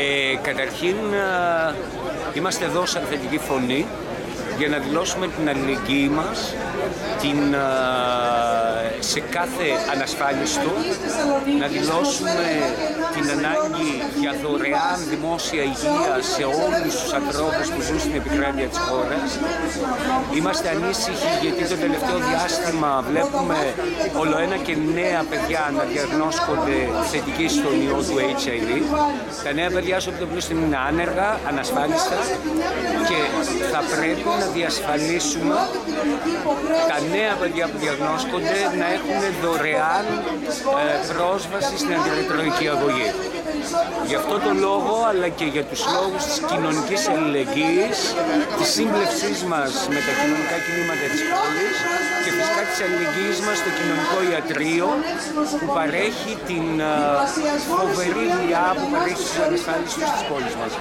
Ε, καταρχήν ε, είμαστε εδώ σαν θετική φωνή για να δηλώσουμε την αλληλεγγύη μας την, ε, σε κάθε ανασφάλιστο, να δηλώσουμε την ανάγκη για δωρεάν δημόσια υγεία σε όλους τους ανθρώπους που ζουν στην επικράτεια της χώρας. Είμαστε ανήσυχοι γιατί το τελευταίο διάστημα βλέπουμε όλο ένα και νέα παιδιά να διαγνώσκονται θετικοί στον ιό του HIV. Τα νέα παιδιά στο οποίο είναι άνεργα, ανασφάλιστα και θα πρέπει να διασφαλίσουμε τα νέα παιδιά που διαγνώσκονται να έχουν δωρεάν ε, πρόσβαση στην αντιρετροϊκή αγωγή. Γι' αυτό το λόγο, αλλά και για τους λόγους της κοινωνικής αλληλεγγύης, της σύμπλευσής μας με τα κοινωνικά κινήματα της πόλης και φυσικά της αλληλεγγύης μας στο κοινωνικό ιατρείο που παρέχει την ε, φοβερή δουλειά που παρέχει στους ανασφάλιστους της πόλης μας.